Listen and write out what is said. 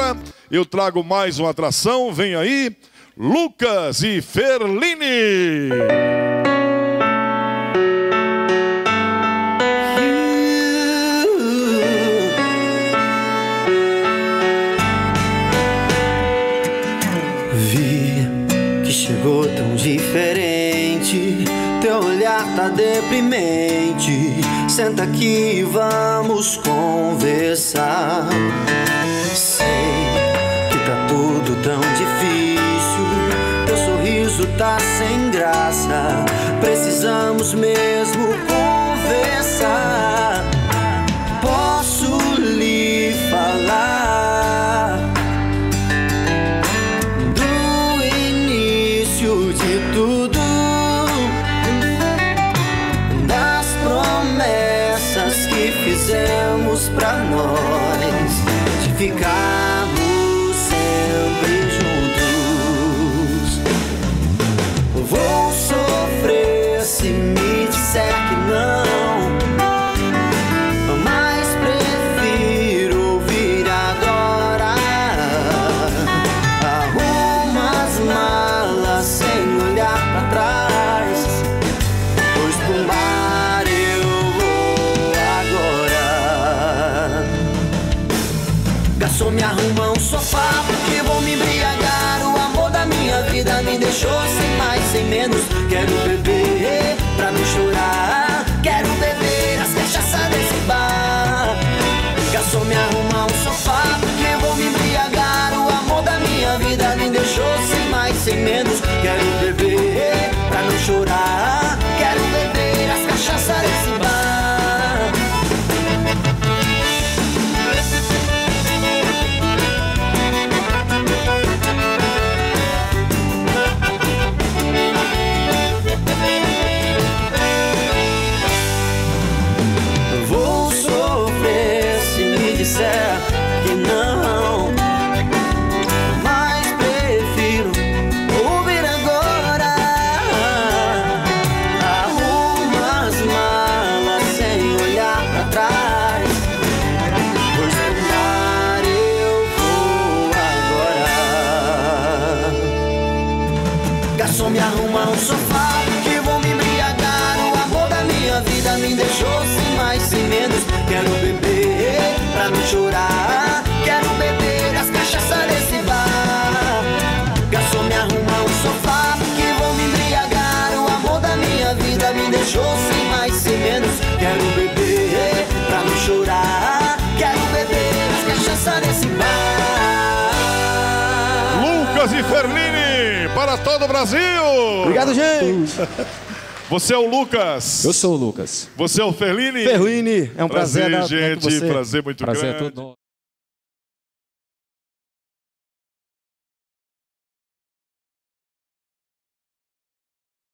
agora eu trago mais uma atração. Vem aí, Lucas e Ferlini. Vi que chegou tão diferente. Teu olhar tá deprimente. Senta aqui e vamos conversar. Sei que tá tudo tão difícil. Teu sorriso tá sem graça. Precisamos mesmo conversar. De Garçom, me arruma um sofá porque vou me embriagar. O amor da minha vida me deixou sem mais, sem menos. Sofá que vou me embriagar. O amor da minha vida me deixou sem mais, sem menos. Quero beber pra não chorar. Quero beber as cachaças desse bar. Garçom, me arruma um sofá que vou me embriagar. O amor da minha vida me deixou sem mais, sem menos. Quero beber pra não chorar. Quero beber as cachaças desse bar. Lucas e Ferlini para todo o Brasil. Obrigado, gente. Você é o Lucas. Eu sou o Lucas. Você é o Ferlini. Ferruini, é um prazer, Prazer, com gente. Prazer muito prazer grande. é todo.